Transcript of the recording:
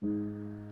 Música